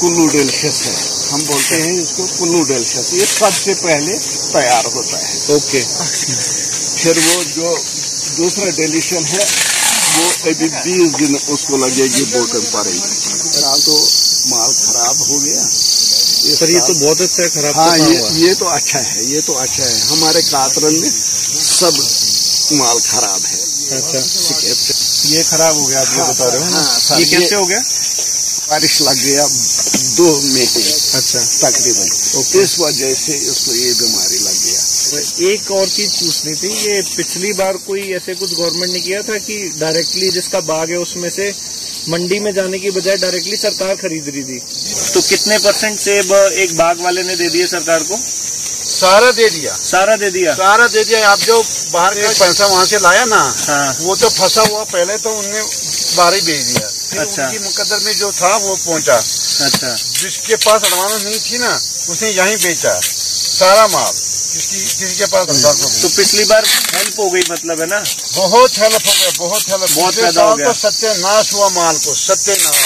Kullu delicious है। हम बोलते हैं इसको कुल्लू डेलिशियस। ये सबसे पहले तैयार होता है। ओके। फिर वो जो दूसरा डेलिशियन है वो अभी बीस दिन उसको लगेगी बोटन पड़ेगी खराब तो माल खराब हो गया। ये सर ये तो बहुत अच्छा है खराब हाँ तो ये ये तो अच्छा है ये तो अच्छा है। हमारे कातरन में सब माल खराब है। अच्छा। ये खराब हो गया आप ये हाँ, बता रहे हो ना? हाँ, सर, ये ये- कैसे हो गया? बारिश लग गया दो महीने अच्छा। तकरीबन। ओके। इस वजह से इसको ये बीमारी लग गया। तो एक और चीज़ पूछनी थी ये पिछली बार कोई ऐसे कुछ गवर्नमेंट ने किया था कि डायरेक्टली जिसका बाग है उसमें से मंडी में जाने की बजाय डायरेक्टली सरकार खरीद रही थी? तो कितने परसेंट सेब एक बाग वाले ने दे दिए सरकार को? सारा दे दिया। सारा दे दिया? सारा दे दिया। आप जो बाहर का पैसा वहाँ से लाया ना हाँ। वो तो फंसा हुआ पहले तो उनने बाहर ही भेज दिया। फिर अच्छा। उनकी मुकदर में जो था वो पहुँचा। अच्छा। जिसके पास अड़वाना नहीं थी ना उसने यहीं बेचा। सारा माल किसी किसी के पास नहीं तो पिछली बार हेल्प हो गई मतलब है ना? बहुत हेल्प हो गया बहुत हेल्प। बहुत हो गया। तो सत्यानाश हुआ माल को सत्यानाश।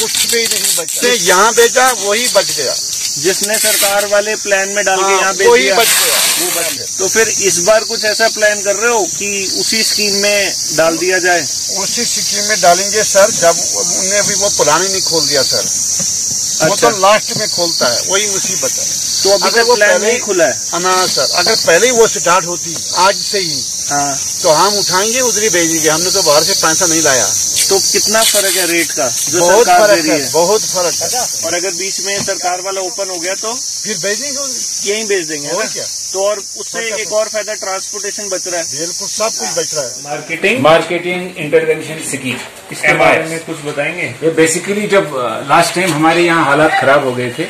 कुछ भी नहीं बचा। यहाँ बेचा वही बच गया। जिसने सरकार वाले प्लान में डाल के हाँ, यहाँ बेच दिया। वो बच गया। तो फिर इस बार कुछ ऐसा प्लान कर रहे हो कि उसी स्कीम में डाल दिया जाए? उसी स्कीम में डालेंगे सर जब उन्हें अभी वो पुरानी नहीं खोल दिया सर अच्छा। वो अच्छा। तो लास्ट में खोलता है वही मुसीबत है। तो अभी अगर वो प्लान पहले- नहीं खुला है? अना सर अगर पहले ही वो स्टार्ट होती आज से ही हाँ। तो हम उठाएँगे उधर ही भेजेंगे। हमने तो बाहर से पैसा नहीं लाया। तो कितना फ़र्क है रेट का? जो बहुत सरकार दे फ़र्क रही है। है बहुत फ़र्क है। और अगर बीच में सरकार वाला ओपन हो गया तो फिर भेजेंगे। यहीं बेच देंगे है और ना? क्या? तो और उससे एक और फ़ायदा ट्रांसपोर्टेशन बच रहा है। बिल्कुल सब कुछ बच रहा है। मार्केटिंग मार्केटिंग इंटरवेंशन स्कीम इसके बारे में कुछ बताएँगे? ये बेसिकली जब लास्ट टाइम हमारे यहाँ हालात खराब हो गए थे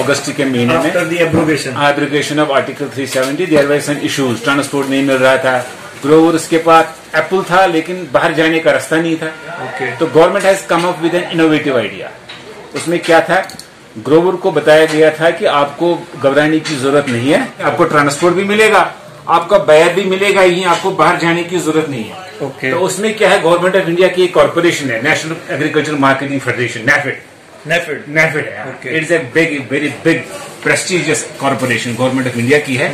अगस्त के महीने में the abrogation of article 370 there were some issues transport नहीं मिल रहा था। ग्रोवर उसके पास एप्पल था लेकिन बाहर जाने का रास्ता नहीं था। ओके तो government has come up with an innovative idea उसमें क्या था? ग्रोवर को बताया गया था कि आपको घबराने की ज़रूरत नहीं है आपको ट्रांसपोर्ट भी मिलेगा आपका बैर भी मिलेगा ही आपको बाहर जाने की ज़रूरत नहीं है। ओके तो उसमें क्या है? गवर्नमेंट ऑफ़ इंडिया की एक कॉर्पोरेशन है national agriculture marketing federation NAFED NAFED NAFED है it's a big very big prestigious corporation government of India की है.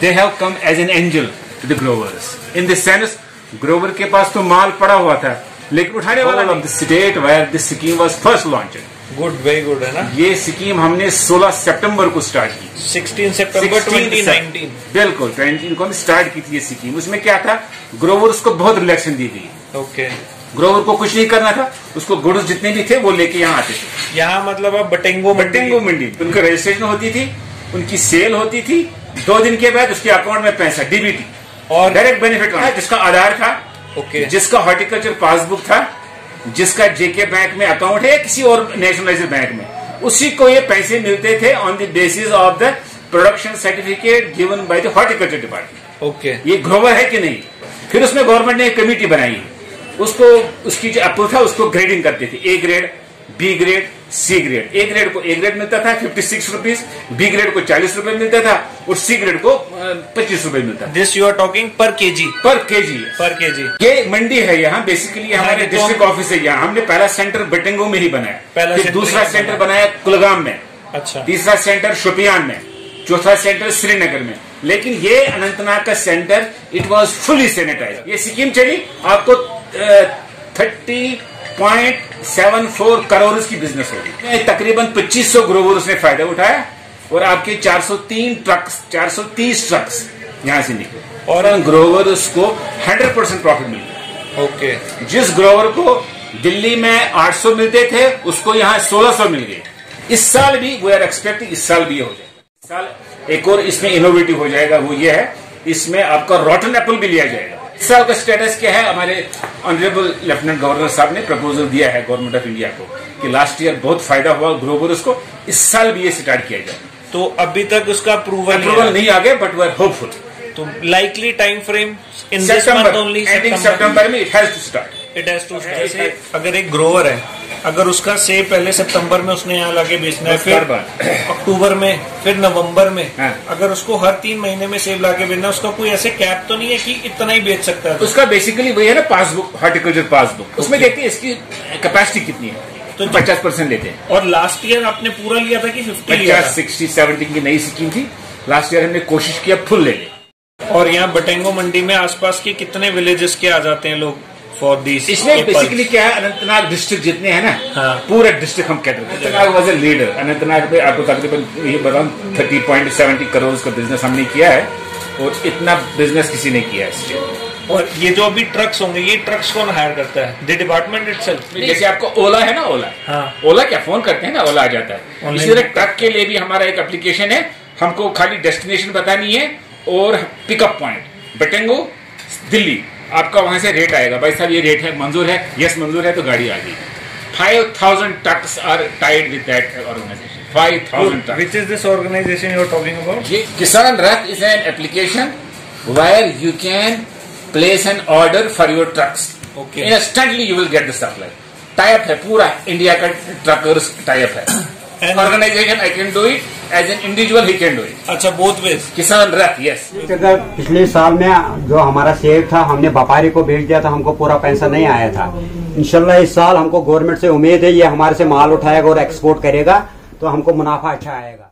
They have come as an angel to the growers in this sense grower के पास तो माल पड़ा हुआ था लेकिन उठाने वाला of the state where this scheme was first launch good very good है ना? ये स्कीम हमने 16 सितंबर को स्टार्ट की। 16 सितंबर 2019 बिल्कुल 20 को हमने स्टार्ट की थी ये स्कीम उसमें क्या था? ग्रोवर्स को बहुत रिलैक्शन दी गई। ओके ग्रोवर को कुछ नहीं करना था उसको गुड्स जितने भी थे वो लेके यहाँ आते थे। यहाँ मतलब अब बटेंगो बट्टेंगो मंडी। उनका रजिस्ट्रेशन होती थी उनकी सेल होती थी दो दिन के बाद उसके अकाउंट में पैसा डीबीटी और डायरेक्ट बेनिफिट था जिसका आधार था ओके जिसका हॉर्टिकल्चर पासबुक था जिसका जेके बैंक में अकाउंट है किसी और नेशनलाइज बैंक में उसी को ये पैसे मिलते थे on the basis of the production certificate given by the horticulture department okay ये ग्रोवर है कि नहीं? फिर उसमें गवर्नमेंट ने एक कमेटी बनाई। उसको उसकी जो एप्पल था उसको ग्रेडिंग करते थे। A grade B grade C grade. A grade को ए ग्रेड मिलता था fifty six rupees B grade को चालीस रुपए मिलता था और सी ग्रेड को पच्चीस रुपए मिलता this you are talking per KG per KG per KG ये मंडी है यहाँ बेसिकली हमारे डिस्ट्रिक्ट ऑफ़िस है यहाँ। हमने पहला सेंटर बटेंगो में ही बनाया। पहला फिर दूसरा सेंटर बनाया। बनाया कुलगाम में। अच्छा। तीसरा सेंटर शोपियान में। चौथा सेंटर श्रीनगर में। लेकिन ये अनंतनाग का centre it was fully sanitize ये स्कीम चली आपको thirty point seven four crore की बिज़नेस होगी तकरीबन 2500 ग्रोवर उसने फ़ायदा उठाया और आपके 403 ट्रक्स 430 ट्रक्स यहाँ से निकले और ग्रोवर उसको 100 परसेंट प्रॉफिट मिल गया ओके जिस ग्रोवर को दिल्ली में 800 मिलते थे उसको यहाँ 1600 मिल गए इस साल भी वी आर एक्सपेक्टिंग इस साल भी ये हो जाए इस साल एक और इसमें इनोवेटिव हो जाएगा वो ये है इसमें आपका रॉटन एप्पल भी लिया जाएगा इस साल का स्टेटस क्या है? हमारे ऑनरेबल लेफ्टिनेंट गवर्नर साहब ने प्रपोजल दिया है गवर्नमेंट ऑफ़ इंडिया को कि लास्ट ईयर बहुत फ़ायदा हुआ ग्रोवर को इस साल भी ये स्टार्ट किया जाए। तो अभी तक उसका अप्रूवल अप्रूवल नहीं आ गया बट वी आर होपफुल तो likely time frame in this month only सितंबर में it has to start it has to start अगर एक ग्रोवर है अगर उसका सेब पहले सितंबर में उसने यहाँ लाके बेचना है फिर अक्टूबर में फिर नवंबर में हाँ। अगर उसको हर तीन महीने में सेब लाके बेचना है उसका कोई ऐसे कैप तो नहीं है कि इतना ही बेच सकता है? उसका बेसिकली वही है ना पासबुक हॉर्टिकल्चर पासबुक उसमें देखते हैं इसकी कैपेसिटी कितनी है? तो तो पचास परसेंट लेते हैं। और लास्ट ईयर आपने पूरा लिया था कि फिफ्टी पचास सिक्सटी सेवेंटी की नई स्कीम थी। लास्ट ईयर हमने कोशिश किया फुल ले ले। और यहाँ बटेंगो मंडी में आसपास के कितने विलेजेस के आ जाते हैं लोग? इसमें बेसिकली क्या है अनंतनाग डिस्ट्रिक्ट जितने हैं ना हाँ। पूरा डिस्ट्रिक्ट हम कहते हैं। Anantnag was a leader Anantnag में आपको तकरीबन ये बताऊँ थर्टी पॉइंट सेवेंटी करोड़ का बिज़नेस हमने किया है और इतना बिज़नेस किसी ने किया है में और ये जो अभी ट्रक्स होंगे ये ट्रक्स कौन हायर करता है? द डिपार्टमेंट इटसेल्फ जैसे आपको ओला है ना ओला हाँ। ओला क्या फ़ोन करते हैं ना ओला आ जाता है। इसी तरह ट्रक के लिए भी हमारा एक एप्लीकेशन है। हमको खाली डेस्टिनेशन बतानी है और पिकअप पॉइंट बटेंगो दिल्ली आपका वहाँ से रेट आएगा भाई साहब ये रेट है मंजूर है यस मंजूर है तो गाड़ी आ गई five thousand trucks are tied with that organisation five thousand trucks is this you ये Kisan Rath is an application where you can place an order for your trucks. Okay. Instantly you will get the supply. Type है पूरा India का truckers type है And- organisation I can do it as an individual he can do it अच्छा both ways. Kisan रथ yes अगर पिछले साल में जो हमारा सेब था हमने व्यापारी को बेच दिया था हमको पूरा पैसा नहीं आया था। इनशाला इस साल हमको गवर्नमेंट से उम्मीद है ये हमारे से माल उठाएगा और एक्सपोर्ट करेगा तो हमको मुनाफा अच्छा आएगा।